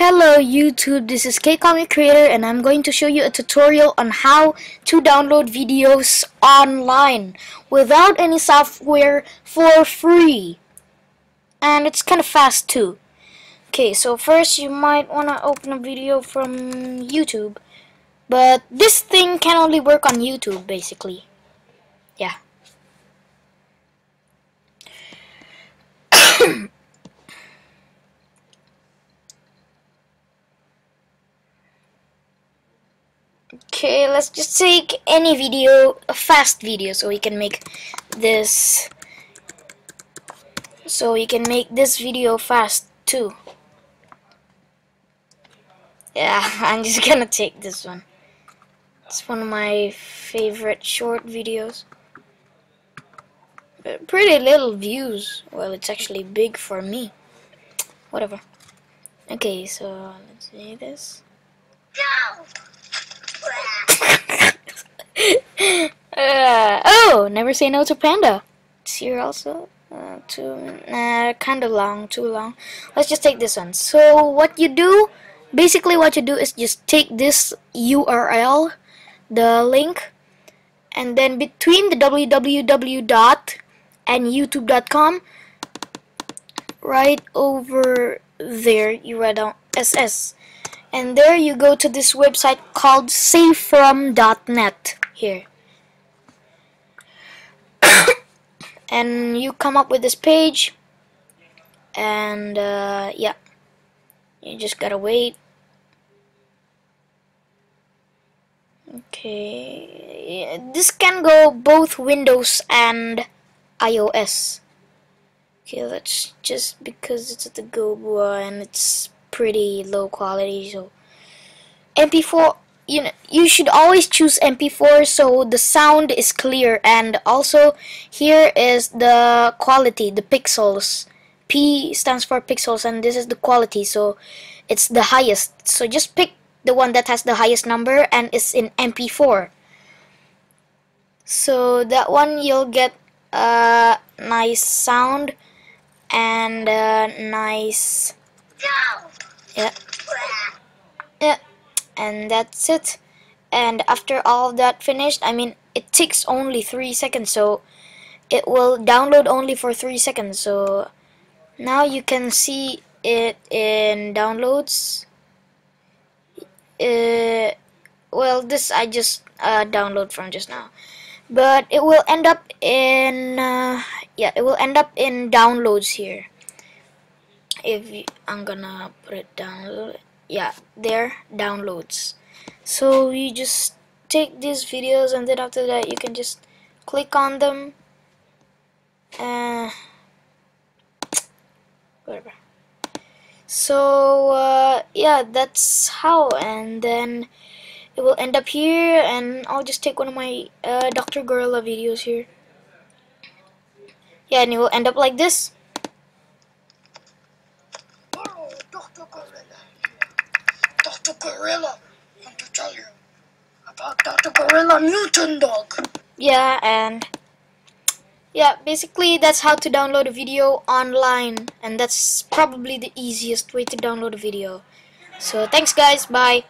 Hello YouTube, this is K-Comic Creator and I'm going to show you a tutorial on how to download videos online without any software for free. And it's kind of fast too. Okay, so first you might want to open a video from YouTube. But this thing can only work on YouTube basically. Yeah. Okay, let's just take any video, a fast video, so we can make this, so we can make this video fast too. Yeah, I'm just gonna take this one. It's one of my favorite short videos. Uh, pretty little views. Well, it's actually big for me. Whatever. Okay, so let's see this. Go! Uh, oh, never say no to panda. It's here also. Uh, too, uh, kind of long, too long. Let's just take this one. So what you do, basically what you do is just take this URL, the link, and then between the www dot and youtube.com, right over there, you write down SS and there you go to this website called savefrom.net here. And you come up with this page. And uh, yeah. You just gotta wait. Okay. This can go both Windows and iOS. Okay that's just because it's the Gobua and it's pretty low quality so MP4 you know you should always choose MP4 so the sound is clear and also here is the quality the pixels. P stands for pixels and this is the quality so it's the highest. So just pick the one that has the highest number and is in MP4 so that one you'll get a nice sound and a nice yeah. Yeah. And that's it. And after all that finished I mean it takes only three seconds so it will download only for three seconds. So now you can see it in downloads. Uh, well this I just uh, download from just now. But it will end up in uh, yeah it will end up in downloads here if you, I'm gonna put it down yeah there downloads. So you just take these videos and then after that you can just click on them. Uh, whatever. So uh, yeah that's how. And then it will end up here and I'll just take one of my uh, Dr. Gorilla videos here. Yeah and it will end up like this Dr. Gorilla. I want to tell you about Dr. Gorilla Mutant Dog. Yeah, and yeah, basically that's how to download a video online, and that's probably the easiest way to download a video. So thanks guys, bye.